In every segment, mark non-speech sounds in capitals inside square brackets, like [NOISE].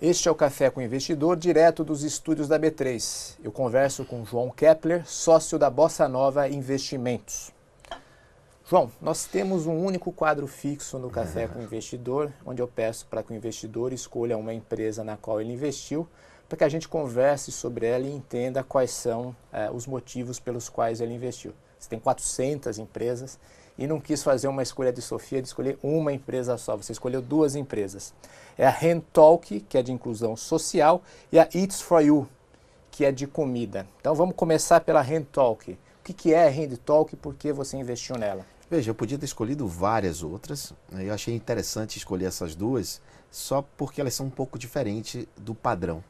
Este é o Café com o Investidor, direto dos estúdios da B3. Eu converso com João Kepler, sócio da Bossa Nova Investimentos. João, nós temos um único quadro fixo no Café [LAUGHS] com o Investidor, onde eu peço para que o investidor escolha uma empresa na qual ele investiu, para que a gente converse sobre ela e entenda quais são eh, os motivos pelos quais ele investiu. Você tem 400 empresas e não quis fazer uma escolha de Sofia de escolher uma empresa só, você escolheu duas empresas. É a Handtalk, que é de inclusão social, e a Eats for You, que é de comida. Então vamos começar pela Handtalk. O que, que é a Handtalk e por que você investiu nela? Veja, eu podia ter escolhido várias outras. Né? Eu achei interessante escolher essas duas, só porque elas são um pouco diferentes do padrão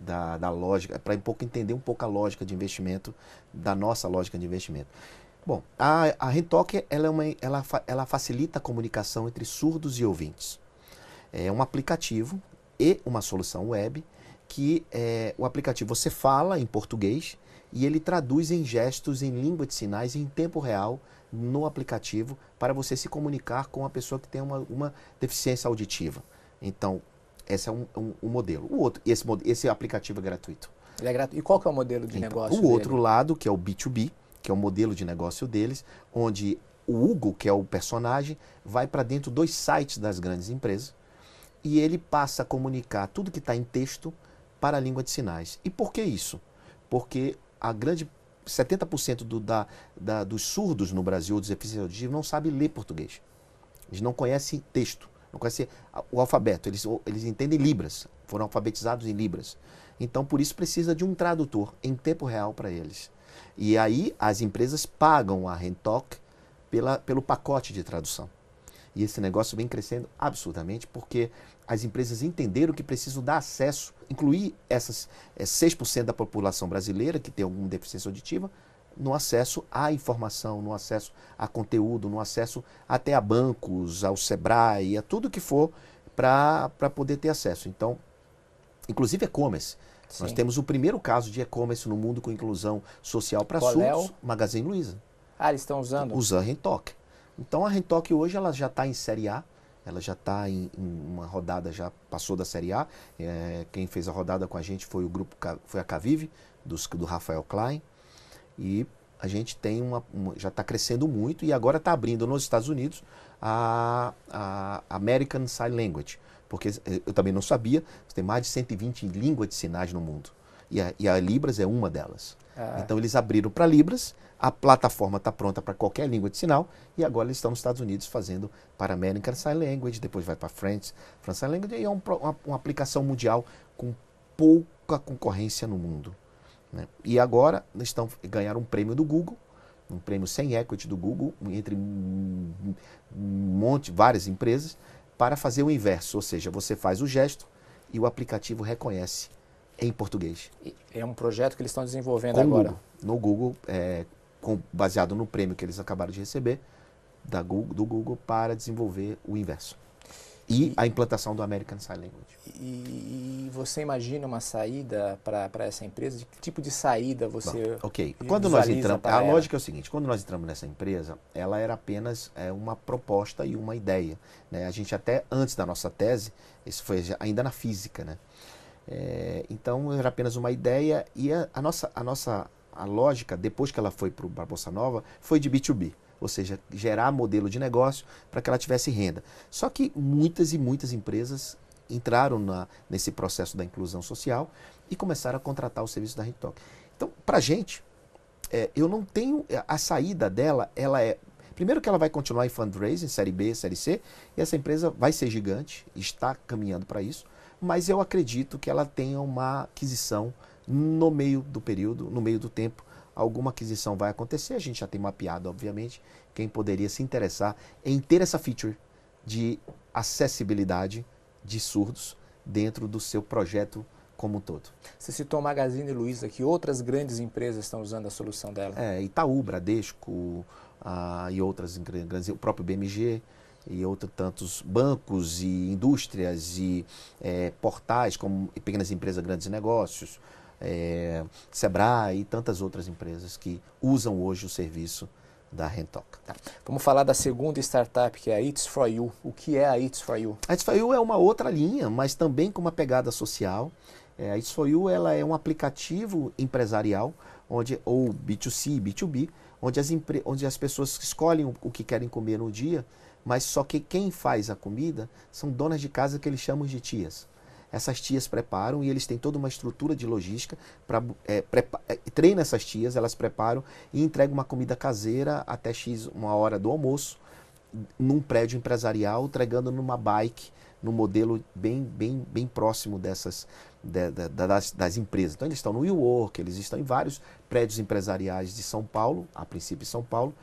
da, da lógica, para um pouco entender um pouco a lógica de investimento, da nossa lógica de investimento. Bom, a, a Rentalk ela, é uma, ela, ela facilita a comunicação entre surdos e ouvintes. É um aplicativo e uma solução web que é, o aplicativo você fala em português e ele traduz em gestos em língua de sinais em tempo real no aplicativo para você se comunicar com a pessoa que tem uma, uma deficiência auditiva. Então, esse é um, um, um modelo. O outro, esse, esse aplicativo é gratuito. Ele é gratuito. E qual que é o modelo de então, negócio? O dele? outro lado, que é o B2B, que é o modelo de negócio deles, onde o Hugo, que é o personagem, vai para dentro dos sites das grandes empresas e ele passa a comunicar tudo que está em texto para a língua de sinais. E por que isso? Porque a grande 70% do, da, da, dos surdos no Brasil, dos deficientes auditivos, não sabem ler português. Eles não conhecem texto, não conhecem o alfabeto. Eles, eles entendem Libras, foram alfabetizados em Libras. Então, por isso, precisa de um tradutor em tempo real para eles. E aí, as empresas pagam a Rentoc pela, pelo pacote de tradução. E esse negócio vem crescendo absurdamente porque as empresas entenderam que precisam dar acesso, incluir essas é, 6% da população brasileira que tem alguma deficiência auditiva, no acesso à informação, no acesso a conteúdo, no acesso até a bancos, ao Sebrae, a tudo que for para poder ter acesso. Então, inclusive e-commerce. Nós temos o primeiro caso de e-commerce no mundo com inclusão social para surdos, é Magazine Luiza. Ah, eles estão usando? Usando a Rentoc. Então a Rentoc hoje ela já está em Série A, ela já está em, em, uma rodada, já passou da Série A. É, quem fez a rodada com a gente foi o grupo, foi a Cavive, dos, do Rafael Klein. E a gente tem uma, uma já está crescendo muito e agora está abrindo nos Estados Unidos a, a American Sign Language. Porque eu também não sabia, tem mais de 120 línguas de sinais no mundo. E a, e a Libras é uma delas. Ah. Então eles abriram para Libras, a plataforma está pronta para qualquer língua de sinal e agora eles estão nos Estados Unidos fazendo para American Sign Language, depois vai para French, French Sign Language e é um, uma, uma, aplicação mundial com pouca concorrência no mundo. Né? E agora estão ganharam um prêmio do Google, um prêmio sem equity do Google, entre um, monte, várias empresas, para fazer o inverso, ou seja, você faz o gesto e o aplicativo reconhece em português. É um projeto que eles estão desenvolvendo com agora. Google, no Google, é, com, baseado no prêmio que eles acabaram de receber da Google, do Google para desenvolver o inverso. E, a implantação do American Sign Language. E, e você imagina uma saída para essa empresa? De que tipo de saída você. Bom, ok. Quando nós entramos. A ela? lógica é o seguinte: quando nós entramos nessa empresa, ela era apenas é, uma proposta e uma ideia. Né? A gente, até antes da nossa tese, isso foi ainda na física, né? É, então era apenas uma ideia e a, a, nossa, a nossa a lógica, depois que ela foi para a Bolsa Nova, foi de B2B, ou seja, gerar modelo de negócio para que ela tivesse renda. Só que muitas e muitas empresas entraram na, nesse processo da inclusão social e começaram a contratar o serviço da RedTalk. Então, para a gente, é, eu não tenho. A saída dela, ela é. Primeiro que ela vai continuar em fundraising, série B, série C, e essa empresa vai ser gigante, está caminhando para isso mas eu acredito que ela tenha uma aquisição no meio do período, no meio do tempo. Alguma aquisição vai acontecer, a gente já tem mapeado, obviamente, quem poderia se interessar em ter essa feature de acessibilidade de surdos dentro do seu projeto como um todo. Você citou o Magazine Luiza, que outras grandes empresas estão usando a solução dela? É, Itaú, Bradesco ah, e outras grandes, o próprio BMG, e outros tantos bancos e indústrias e é, portais como pequenas empresas, grandes negócios, é, Sebrae e tantas outras empresas que usam hoje o serviço da Rentoc. Tá. Vamos falar da segunda startup, que é a It's For You. O que é a It's For You? A It's For You é uma outra linha, mas também com uma pegada social. É, a It's For You ela é um aplicativo empresarial, onde, ou B2C, B2B, onde as, onde as pessoas escolhem o, o que querem comer no dia, mas só que quem faz a comida são donas de casa que eles chamam de tias essas tias preparam e eles têm toda uma estrutura de logística para é, é, treina essas tias, elas preparam e entregam uma comida caseira até x uma hora do almoço num prédio empresarial, entregando numa bike, num modelo bem bem bem próximo dessas de, de, das, das, empresas. Então eles estão no WeWork, eles estão em vários prédios empresariais de São Paulo, a princípio São Paulo,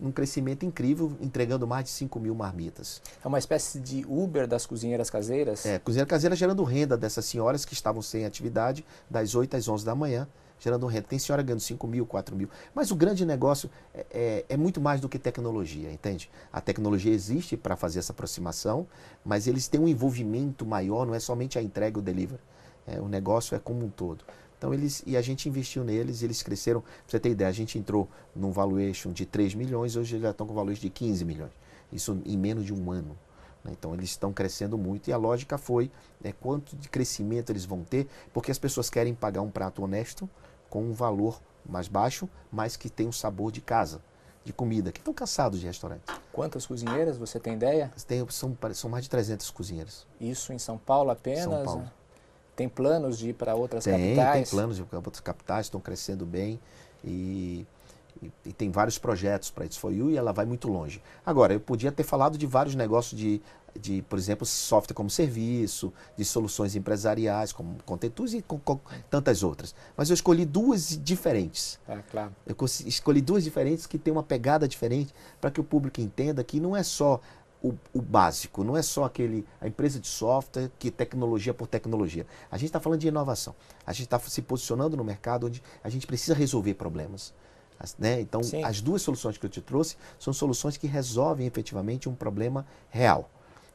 um crescimento incrível, entregando mais de 5 mil marmitas. É uma espécie de Uber das cozinheiras caseiras? É, cozinheira caseira gerando renda dessas senhoras que estavam sem atividade, das 8 às 11 da manhã, gerando renda. Tem senhora ganhando 5 mil, 4 mil. Mas o grande negócio é, é, é muito mais do que tecnologia, entende? A tecnologia existe para fazer essa aproximação, mas eles têm um envolvimento maior, não é somente a entrega e o delivery. É, o negócio é como um todo. Então eles e a gente investiu neles, eles cresceram. Pra você ter ideia, a gente entrou num valuation de 3 milhões, hoje eles já estão com valuation de 15 milhões. Isso em menos de um ano. Né? Então eles estão crescendo muito e a lógica foi né, quanto de crescimento eles vão ter, porque as pessoas querem pagar um prato honesto com um valor mais baixo, mas que tem um sabor de casa, de comida, que estão cansados de restaurante. Quantas cozinheiras você tem ideia? Tem, são, são mais de 300 cozinheiras. Isso em São Paulo apenas? São Paulo. Tem planos de ir para outras tem, capitais? Tem planos de ir para outras capitais, estão crescendo bem e, e, e tem vários projetos para For You e ela vai muito longe. Agora, eu podia ter falado de vários negócios de, de por exemplo, software como serviço, de soluções empresariais como Contentus e com, com, tantas outras. Mas eu escolhi duas diferentes. Ah, claro. Eu escolhi duas diferentes que têm uma pegada diferente para que o público entenda que não é só o, o, básico, não é só aquele a empresa de software que tecnologia por tecnologia. A gente está falando de inovação. A gente está se posicionando no mercado onde a gente precisa resolver problemas. Né? Então, Sim. as duas soluções que eu te trouxe são soluções que resolvem efetivamente um problema real.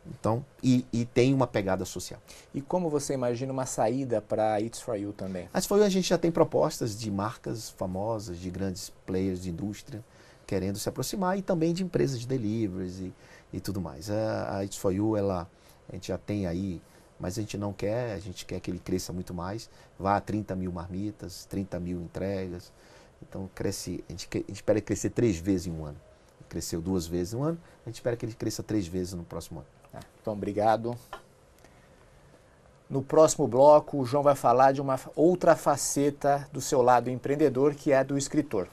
Então, e, e tem uma pegada social. E como você imagina uma saída para It's For You também? It's For You a gente já tem propostas de marcas famosas, de grandes players de indústria querendo se aproximar e também de empresas de deliveries e, e tudo mais. A, a It's For You, ela, a gente já tem aí, mas a gente não quer, a gente quer que ele cresça muito mais, vá a 30 mil marmitas, 30 mil entregas. Então cresce, a gente, a gente espera crescer três vezes em um ano. Cresceu duas vezes no ano, a gente espera que ele cresça três vezes no próximo ano. Ah, então, obrigado. No próximo bloco, o João vai falar de uma outra faceta do seu lado empreendedor, que é a do escritor.